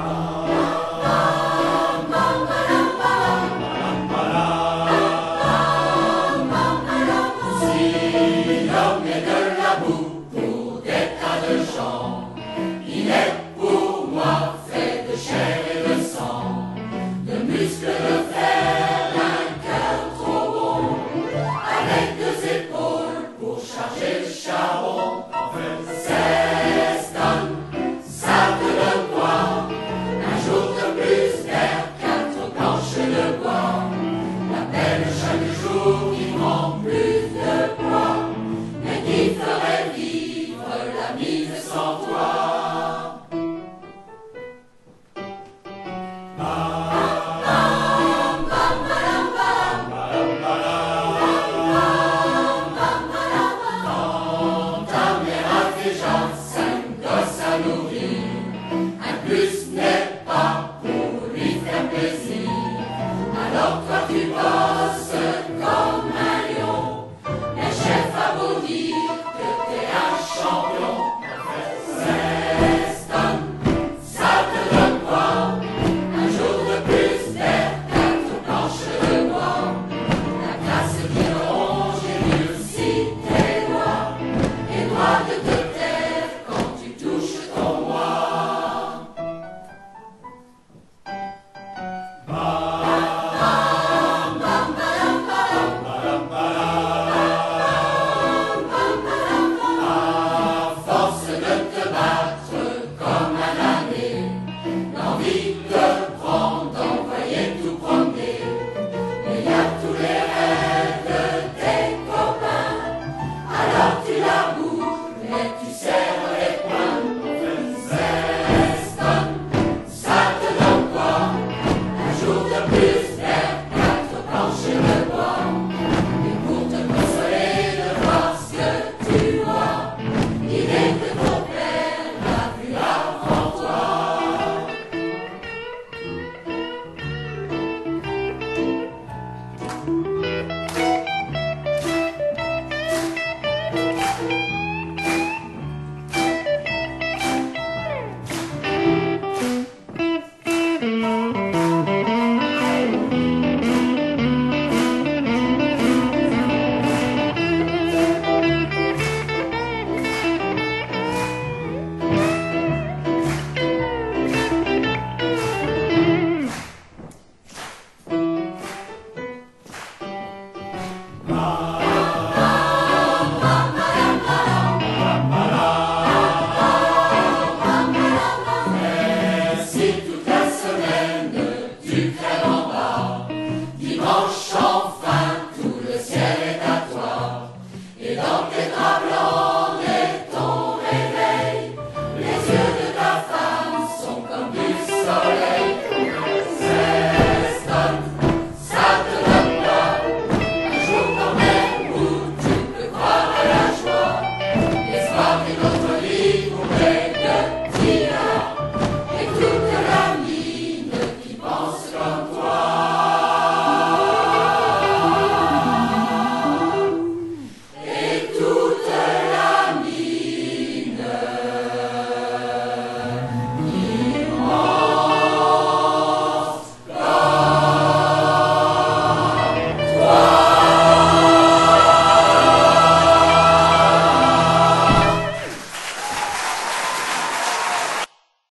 Amen. Esse